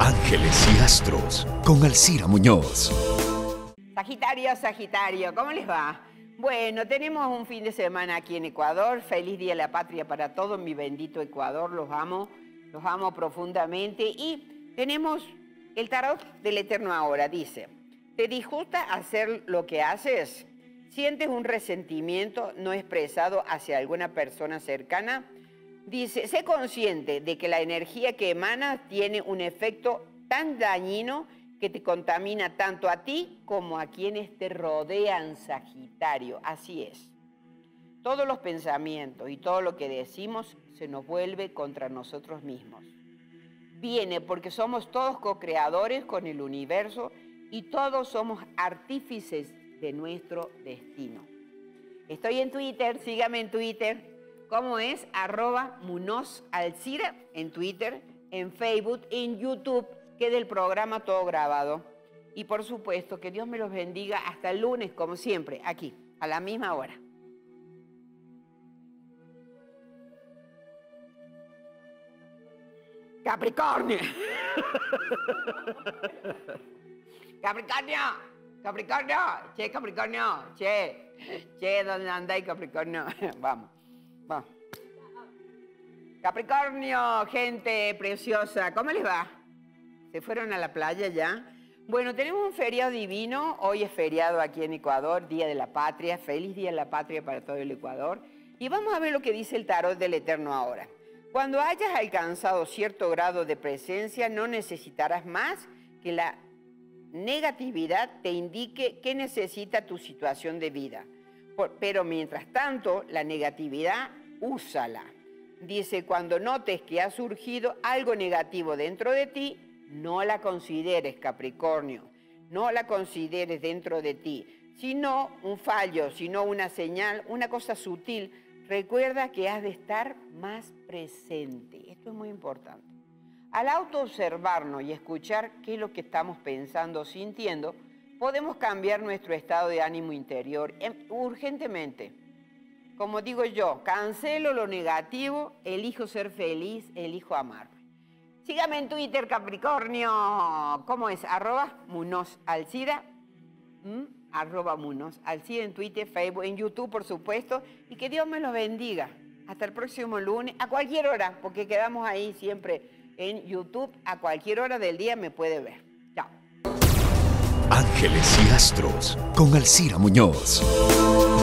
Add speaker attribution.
Speaker 1: Ángeles y Astros con Alcira Muñoz.
Speaker 2: Sagitario, Sagitario, ¿cómo les va? Bueno, tenemos un fin de semana aquí en Ecuador. Feliz Día de la Patria para todos, mi bendito Ecuador. Los amo, los amo profundamente. Y tenemos el tarot del Eterno ahora. Dice, ¿te disgusta hacer lo que haces? ¿Sientes un resentimiento no expresado hacia alguna persona cercana? Dice, sé consciente de que la energía que emana tiene un efecto tan dañino que te contamina tanto a ti como a quienes te rodean, Sagitario. Así es. Todos los pensamientos y todo lo que decimos se nos vuelve contra nosotros mismos. Viene porque somos todos co-creadores con el universo y todos somos artífices de nuestro destino. Estoy en Twitter, sígame en Twitter, ¿Cómo es? Arroba Munoz Alcira en Twitter, en Facebook, en YouTube, que del programa todo grabado. Y por supuesto, que Dios me los bendiga hasta el lunes, como siempre, aquí, a la misma hora. Capricornio. Capricornio. Capricornio. Che, Capricornio. Che. Che, ¿dónde andáis, Capricornio? Vamos. Capricornio, gente preciosa, ¿cómo les va? ¿Se fueron a la playa ya? Bueno, tenemos un feriado divino. Hoy es feriado aquí en Ecuador, Día de la Patria. Feliz Día de la Patria para todo el Ecuador. Y vamos a ver lo que dice el tarot del Eterno ahora. Cuando hayas alcanzado cierto grado de presencia, no necesitarás más que la negatividad te indique qué necesita tu situación de vida. Pero mientras tanto, la negatividad, úsala. Dice, cuando notes que ha surgido algo negativo dentro de ti, no la consideres Capricornio, no la consideres dentro de ti, sino un fallo, sino una señal, una cosa sutil. Recuerda que has de estar más presente. Esto es muy importante. Al autoobservarnos y escuchar qué es lo que estamos pensando, sintiendo, podemos cambiar nuestro estado de ánimo interior em, urgentemente. Como digo yo, cancelo lo negativo, elijo ser feliz, elijo amarme. Sígame en Twitter, Capricornio. ¿Cómo es? Arroba Munoz Alcida. ¿Mm? Arroba Munoz Alcida en Twitter, Facebook, en YouTube, por supuesto. Y que Dios me los bendiga. Hasta el próximo lunes, a cualquier hora, porque quedamos ahí siempre en YouTube. A cualquier hora del día me puede ver.
Speaker 1: Ángeles y Astros con Alcira Muñoz.